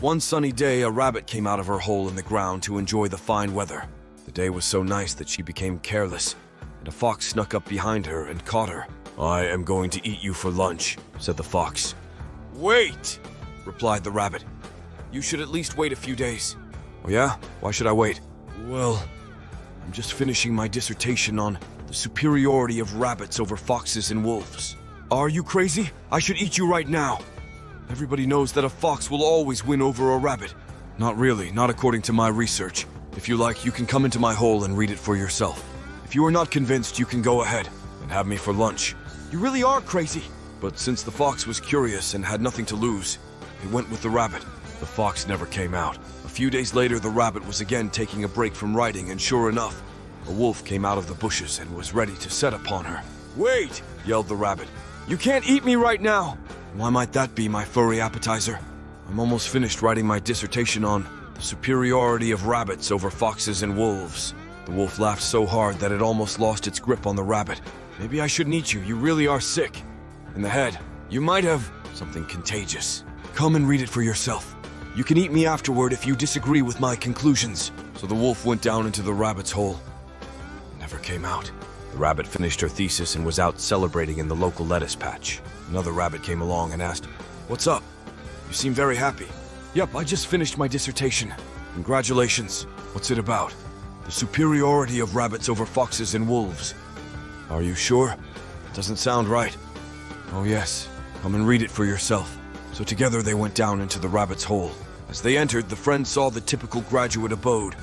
One sunny day, a rabbit came out of her hole in the ground to enjoy the fine weather. The day was so nice that she became careless, and a fox snuck up behind her and caught her. I am going to eat you for lunch, said the fox. Wait, replied the rabbit. You should at least wait a few days. Oh, yeah? Why should I wait? Well, I'm just finishing my dissertation on the superiority of rabbits over foxes and wolves. Are you crazy? I should eat you right now. Everybody knows that a fox will always win over a rabbit. Not really, not according to my research. If you like, you can come into my hole and read it for yourself. If you are not convinced, you can go ahead and have me for lunch. You really are crazy. But since the fox was curious and had nothing to lose, it went with the rabbit. The fox never came out. A few days later, the rabbit was again taking a break from riding, and sure enough, a wolf came out of the bushes and was ready to set upon her. Wait! yelled the rabbit. You can't eat me right now! Why might that be, my furry appetizer? I'm almost finished writing my dissertation on the superiority of rabbits over foxes and wolves. The wolf laughed so hard that it almost lost its grip on the rabbit. Maybe I shouldn't eat you, you really are sick. In the head, you might have something contagious. Come and read it for yourself. You can eat me afterward if you disagree with my conclusions. So the wolf went down into the rabbit's hole. Never came out. The rabbit finished her thesis and was out celebrating in the local lettuce patch. Another rabbit came along and asked, What's up? You seem very happy. Yep, I just finished my dissertation. Congratulations. What's it about? The superiority of rabbits over foxes and wolves. Are you sure? Doesn't sound right. Oh, yes. Come and read it for yourself. So together they went down into the rabbit's hole. As they entered, the friend saw the typical graduate abode,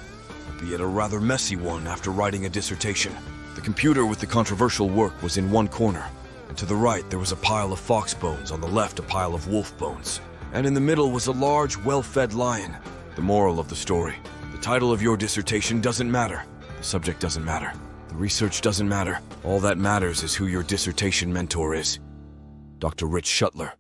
albeit a rather messy one after writing a dissertation. The computer with the controversial work was in one corner, and to the right there was a pile of fox bones, on the left a pile of wolf bones, and in the middle was a large, well-fed lion. The moral of the story. The title of your dissertation doesn't matter. The subject doesn't matter. The research doesn't matter. All that matters is who your dissertation mentor is. Dr. Rich Schuttler.